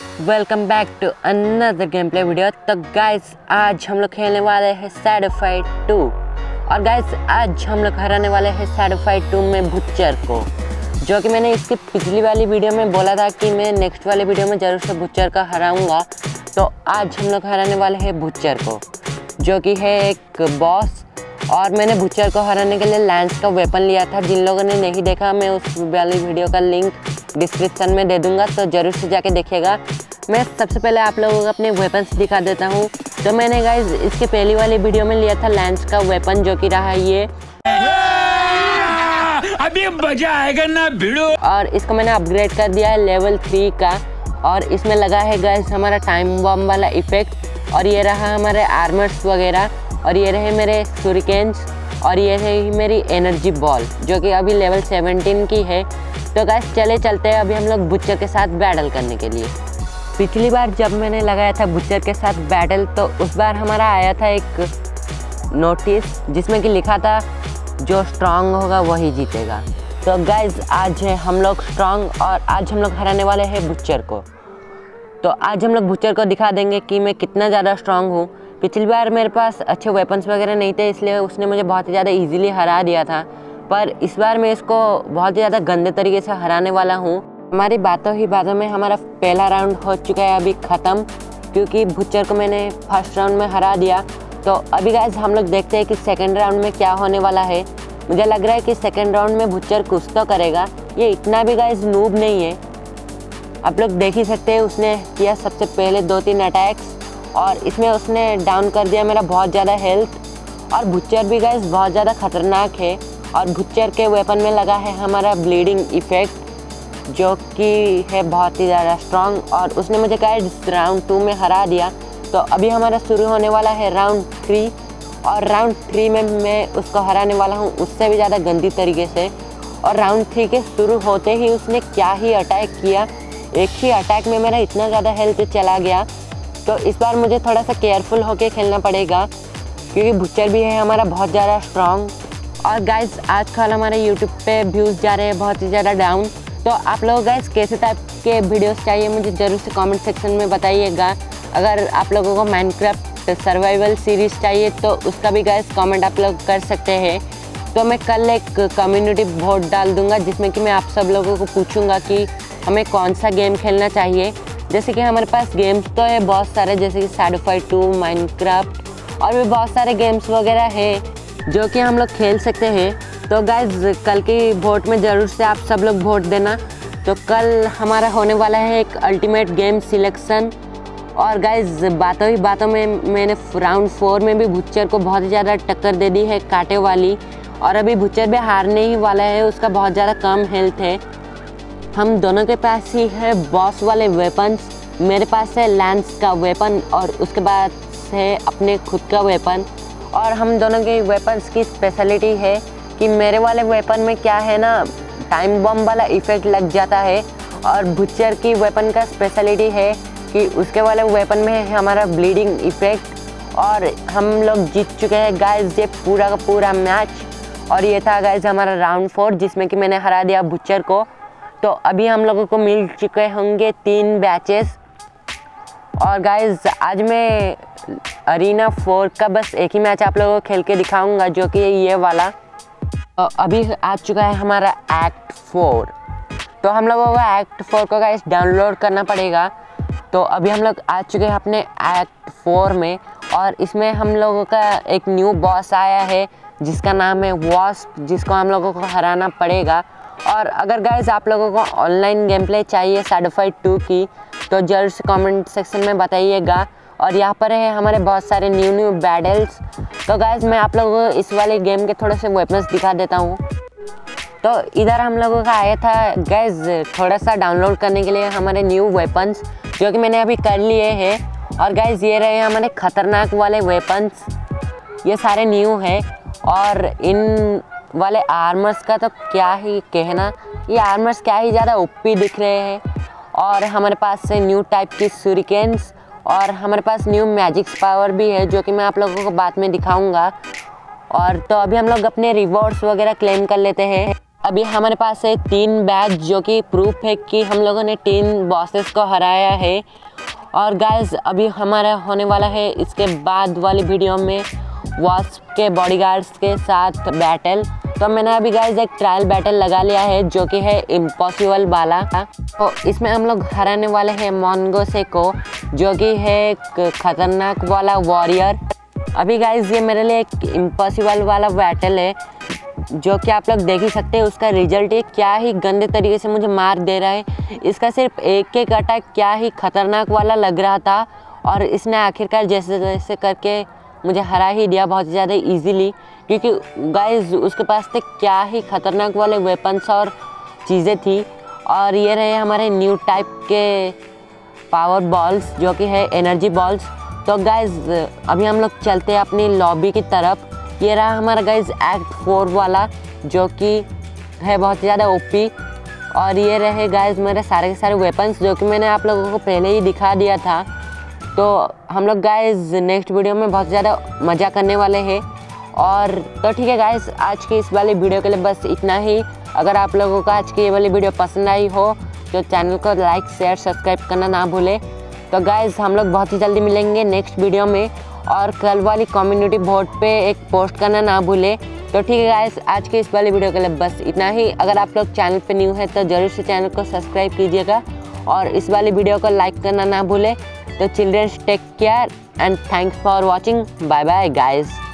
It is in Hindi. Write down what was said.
Welcome back to another game play video तो गाइस आज हम लोग खेलने वाले हैं सैड फाइट टू और गाइस आज हम लोग हराने वाले हैं सैड फाइट टू में बुच्चर को, जो कि मैंने इसकी पिछली वाली वीडियो में बोला था कि मैं नेक्स्ट वाली वीडियो में ज़रूर से बुच्चर का हराऊँगा। तो आज हम लोग हराने वाले हैं बुच्चर को, जो कि है एक बॉस और मैंने बुच्चर को हराने के लिए लैंस का वेपन लिया था। जिन लोगों ने नहीं देखा, मैं उस वाली वीडियो का लिंक डिस्क्रिप्शन में दे दूँगा तो ज़रूर से जाके देखिएगा। मैं सबसे पहले आप लोगों को अपने वेपन्स दिखा देता हूँ। तो मैंने गाइज़ इसके पहली वाली वीडियो में लिया था लैंस का वेपन जो कि रहा ये। अभी मज़ा आएगा ना भिड़ो। और इसको मैंने अपग्रेड कर दिया है लेवल थ्री का। और इसमें लगा है गैस हमारा टाइम बम वाला इफ़ेक्ट और ये रहा हमारे आर्मर्स वगैरह। और ये रहे मेरे सुरिकेन्स और ये रही मेरी एनर्जी बॉल जो कि अभी लेवल 17 की है। तो गैस चले चलते हैं अभी हम लोग बुच्चर के साथ बैटल करने के लिए। पिछली बार जब मैंने लगाया था बुच्चर के साथ बैटल तो उस बार हमारा आया था एक नोटिस जिसमें कि लिखा था, जो स्ट्रांग होगा वही जीतेगा। तो गाइज़ आज है हम लोग स्ट्रांग और आज हम लोग हराने वाले हैं बुच्चर को। तो आज हम लोग बुच्चर को दिखा देंगे कि मैं कितना ज़्यादा स्ट्रांग हूँ। पिछली बार मेरे पास अच्छे वेपन्स वगैरह नहीं थे, इसलिए उसने मुझे बहुत ही ज़्यादा ईजिली हरा दिया था। पर इस बार मैं इसको बहुत ही ज़्यादा गंदे तरीके से हराने वाला हूँ। हमारी बातों ही बातों में हमारा पहला राउंड हो चुका है, अभी ख़त्म, क्योंकि भुच्चर को मैंने फ़र्स्ट राउंड में हरा दिया। तो अभी गाइज़ हम लोग देखते हैं कि सेकेंड राउंड में क्या होने वाला है। मुझे लग रहा है कि सेकेंड राउंड में भुच्चर कुछ तो करेगा। ये इतना भी गाइज़ नूब नहीं है। आप लोग देख ही सकते हैं, उसने किया सबसे पहले दो तीन अटैक्स और इसमें उसने डाउन कर दिया मेरा बहुत ज़्यादा हेल्थ और भुच्चर भी गाइज़ बहुत ज़्यादा खतरनाक है। और भुच्चर के वेपन में लगा है हमारा ब्लीडिंग इफ़ेक्ट जो कि है बहुत ही ज़्यादा स्ट्रॉन्ग और उसने मुझे गाइज़ राउंड टू में हरा दिया। तो अभी हमारा शुरू होने वाला है राउंड थ्री और राउंड थ्री में मैं उसको हराने वाला हूँ, उससे भी ज़्यादा गंदी तरीके से। और राउंड थ्री के शुरू होते ही उसने क्या ही अटैक किया? एक ही अटैक में मेरा इतना ज़्यादा हेल्थ चला गया। तो इस बार मुझे थोड़ा सा केयरफुल होके खेलना पड़ेगा, क्योंकि भुच्चर भी है हमारा बहुत ज़्यादा स्ट्रॉन्ग और गाइज़ आजकल हमारे यूट्यूब पे व्यूज़ जा रहे हैं बहुत ही ज़्यादा डाउन तो आप लोग गाइज़ कैसे टाइप के वीडियोस चाहिए मुझे ज़रूर से कमेंट सेक्शन में बताइएगा। अगर आप लोगों को माइनक्राफ्ट सर्वाइवल सीरीज़ चाहिए तो उसका भी गाइज़ कमेंट आप लोग कर सकते हैं। तो मैं कल एक कम्युनिटी वोट डाल दूँगा, जिसमें कि मैं आप सब लोगों को पूछूँगा कि हमें कौन सा गेम खेलना चाहिए। जैसे कि हमारे पास गेम्स तो है बहुत सारे, जैसे कि सैडोफाई टू माइनक्राफ्ट और भी बहुत सारे गेम्स वगैरह हैं। जो कि हम लोग खेल सकते हैं। तो गाइज़ कल की वोट में ज़रूर से आप सब लोग वोट देना। तो कल हमारा होने वाला है एक अल्टीमेट गेम सिलेक्शन और गाइज़ बातों ही बातों में मैंने राउंड फोर में भी भुच्चर को बहुत ही ज़्यादा टक्कर दे दी है कांटे वाली। और अभी भुच्चर भी हारने ही वाला है, उसका बहुत ज़्यादा कम हेल्थ है। हम दोनों के पास ही है बॉस वाले वेपन्स मेरे पास है लैंस का वेपन और उसके बाद है अपने खुद का वेपन और हम दोनों के वेपन्स की स्पेशलिटी है कि मेरे वाले वेपन में क्या है ना टाइम बम वाला इफ़ेक्ट लग जाता है और बुच्चर की वेपन का स्पेशलिटी है कि उसके वाले वेपन में है हमारा ब्लीडिंग इफ़ेक्ट और हम लोग जीत चुके हैं गाइस ये पूरा का पूरा मैच और ये था गाइस हमारा राउंड फोर जिसमें कि मैंने हरा दिया बुच्चर को। तो अभी हम लोगों को मिल चुके होंगे तीन बैचेस और गाइज़ आज मैं अरीना फोर का बस एक ही मैच आप लोगों को खेल के दिखाऊँगा, जो कि ये वाला। अभी आ चुका है हमारा एक्ट फोर तो हम लोगों को एक्ट फोर को गाइज़ डाउनलोड करना पड़ेगा। तो अभी हम लोग आ चुके हैं अपने एक्ट फोर में, और इसमें हम लोगों का एक न्यू बॉस आया है, जिसका नाम है वॉस्प जिसको हम लोगों को हराना पड़ेगा। और अगर गाइज़ आप लोगों को ऑनलाइन गेम प्ले चाहिए सैडोफाइड टू की तो ज़रूर से कमेंट सेक्शन में बताइएगा। और यहाँ पर है हमारे बहुत सारे न्यू न्यू बैटल्स तो गाइज़ मैं आप लोगों को इस वाले गेम के थोड़े से वेपन्स दिखा देता हूँ। तो इधर हम लोगों का आया था गैस थोड़ा सा डाउनलोड करने के लिए हमारे न्यू वेपन्स जो कि मैंने अभी कर लिए हैं। और गैस ये रहे हमारे ख़तरनाक वाले वेपन्स ये सारे न्यू हैं। और इन वाले आर्मर्स का तो क्या ही कहना, ये आर्मर्स क्या ही ज़्यादा ओपी दिख रहे हैं। और हमारे पास से न्यू टाइप की सुरिकेन्स और हमारे पास न्यू मैजिक्स पावर भी है, जो कि मैं आप लोगों को बाद में दिखाऊँगा। और तो अभी हम लोग अपने रिवॉर्ड्स वगैरह क्लेम कर लेते हैं। अभी हमारे पास है तीन बैग जो कि प्रूफ है कि हम लोगों ने तीन बॉसेस को हराया है। और गाइस अभी हमारा होने वाला है इसके बाद वाली वीडियो में वास्प के बॉडीगार्ड्स के साथ बैटल तो मैंने अभी गाइज़ एक ट्रायल बैटल लगा लिया है, जो कि है इम्पॉसिबल वाला। तो इसमें हम लोग हराने वाले हैं मोनगोसे को जो कि है खतरनाक वाला वॉरियर अभी गाइज़ ये मेरे लिए एक इम्पॉसिबल वाला बैटल है, जो कि आप लोग देख ही सकते हैं उसका रिज़ल्ट ये क्या ही गंदे तरीके से मुझे मार दे रहा है। इसका सिर्फ़ एक एक अटैक क्या ही खतरनाक वाला लग रहा था, और इसने आखिरकार जैसे जैसे करके मुझे हरा ही दिया बहुत ज़्यादा इजीली क्योंकि गाइस उसके पास थे क्या ही खतरनाक वाले वेपन्स और चीज़ें थी। और ये रहे हमारे न्यू टाइप के पावर बॉल्स जो कि है एनर्जी बॉल्स तो गाइज़ अभी हम लोग चलते हैं अपनी लॉबी की तरफ़। ये रहा हमारा गाइज़ एक्ट फोर वाला, जो कि है बहुत ज़्यादा ओपी और ये रहे गाइज़ मेरे सारे के सारे वेपन्स जो कि मैंने आप लोगों को पहले ही दिखा दिया था। तो हम लोग गाइज़ नेक्स्ट वीडियो में बहुत ज़्यादा मज़ा करने वाले हैं। और तो ठीक है गाइज़ आज की इस वाली वीडियो के लिए बस इतना ही। अगर आप लोगों को आज की ये वाली वीडियो पसंद आई हो तो चैनल को लाइक शेयर सब्सक्राइब करना ना भूलें। तो गाइज़ हम लोग बहुत ही जल्दी मिलेंगे नेक्स्ट वीडियो में। और कल वाली कम्युनिटी बोर्ड पे एक पोस्ट करना ना भूलें। तो ठीक है गाइस आज के इस वाली वीडियो के लिए बस इतना ही। अगर आप लोग चैनल पे न्यू है तो ज़रूर से चैनल को सब्सक्राइब कीजिएगा। और इस वाली वीडियो को लाइक करना ना भूलें। the children take care and thanks for watching. Bye bye guys.